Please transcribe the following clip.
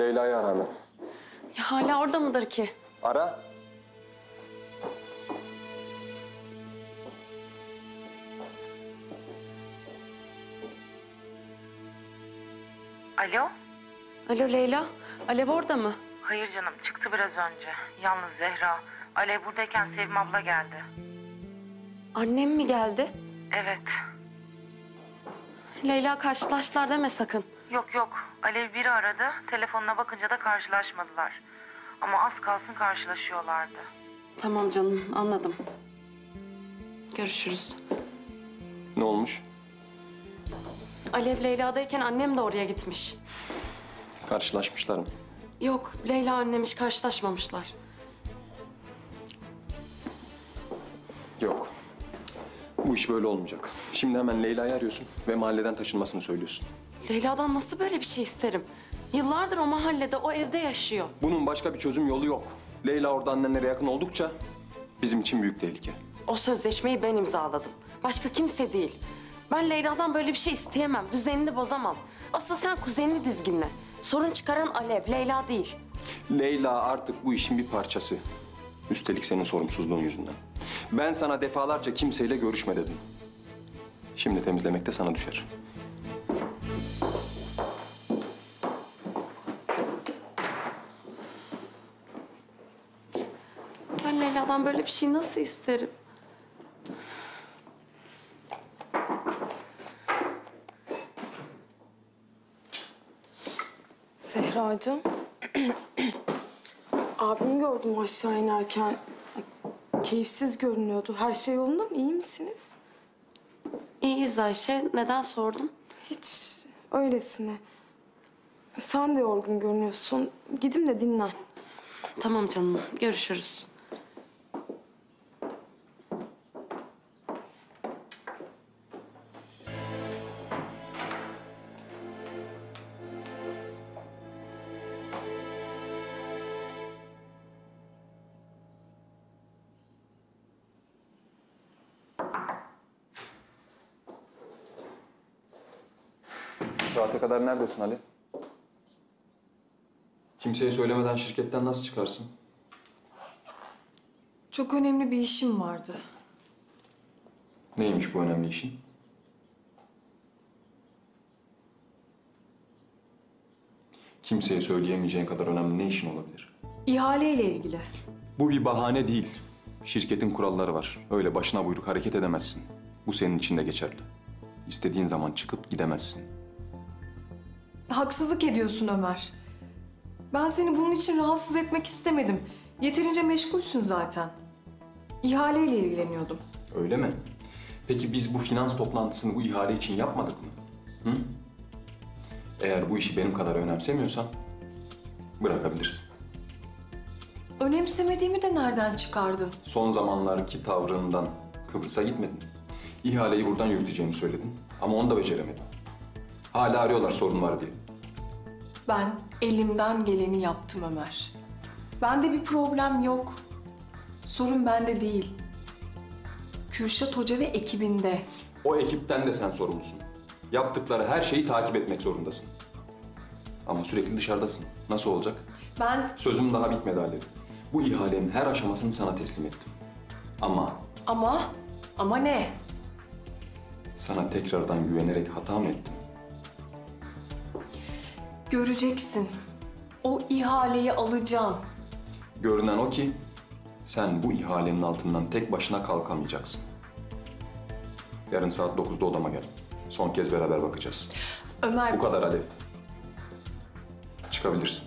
Leyla'yı ara hemen. Ya hala orada mıdır ki? Ara. Alo? Alo Leyla. Alev orada mı? Hayır canım çıktı biraz önce. Yalnız Zehra. Alev buradayken Sevim abla geldi. Annem mi geldi? Evet. Leyla karşılaştılar deme sakın. Yok yok. Alev biri aradı. Telefonuna bakınca da karşılaşmadılar. Ama az kalsın karşılaşıyorlardı. Tamam canım anladım. Görüşürüz. Ne olmuş? Alev Leyla'dayken annem de oraya gitmiş. Karşılaşmışlar mı? Yok Leyla annemiş karşılaşmamışlar. Yok. Bu iş böyle olmayacak. Şimdi hemen Leyla'yı arıyorsun ve mahalleden taşınmasını söylüyorsun. Leyla'dan nasıl böyle bir şey isterim? Yıllardır o mahallede, o evde yaşıyor. Bunun başka bir çözüm yolu yok. Leyla orada annenlere yakın oldukça bizim için büyük tehlike. O sözleşmeyi ben imzaladım. Başka kimse değil. Ben Leyla'dan böyle bir şey isteyemem. Düzenini bozamam. Asıl sen kuzenini dizginle. Sorun çıkaran Alev, Leyla değil. Leyla artık bu işin bir parçası. Üstelik senin sorumsuzluğun yüzünden. Ben sana defalarca kimseyle görüşme dedim. Şimdi temizlemek de sana düşer. Leyla'dan böyle bir şey nasıl isterim? Zehracığım. Abimi gördüm aşağı inerken. Keyifsiz görünüyordu. Her şey yolunda mı? İyi misiniz? İyiyiz Ayşe. Neden sordun? Hiç öylesine. Sen de yorgun görünüyorsun. Gidin de dinlen. Tamam canım. Görüşürüz. Şu saate kadar neredesin Ali? Kimseye söylemeden şirketten nasıl çıkarsın? Çok önemli bir işim vardı. Neymiş bu önemli işin? Kimseye söyleyemeyeceğin kadar önemli ne işin olabilir? İhale ile ilgili. Bu bir bahane değil. Şirketin kuralları var. Öyle başına buyruk hareket edemezsin. Bu senin için de geçerli. İstediğin zaman çıkıp gidemezsin. Haksızlık ediyorsun Ömer. Ben seni bunun için rahatsız etmek istemedim. Yeterince meşgulsün zaten. İhale ile ilgileniyordum. Öyle mi? Peki biz bu finans toplantısını bu ihale için yapmadık mı? Hı? Eğer bu işi benim kadar önemsemiyorsan bırakabilirsin. Önemsemediğimi de nereden çıkardın? Son zamanlarki tavrından Kıbrıs'a gitmedin. İhaleyi buradan yürüteceğini söyledin ama onu da beceremedin. Hala arıyorlar sorun var diye. Ben elimden geleni yaptım Ömer. Bende bir problem yok. Sorun bende değil. Kürşat Hoca ve ekibinde. O ekipten de sen sorumlusun. Yaptıkları her şeyi takip etmek zorundasın. Ama sürekli dışarıdasın. Nasıl olacak? Ben Sözüm daha bitmedi Alev. Bu ihalenin her aşamasını sana teslim ettim. Ama ama ama ne? sana tekrardan güvenerek hata mı ettim? Göreceksin. O ihaleyi alacağım. Görünen o ki sen bu ihalenin altından tek başına kalkamayacaksın. Yarın saat 9'da odama gel. Son kez beraber bakacağız. Ömer Bu kadar Alev. Çıkabilirsin.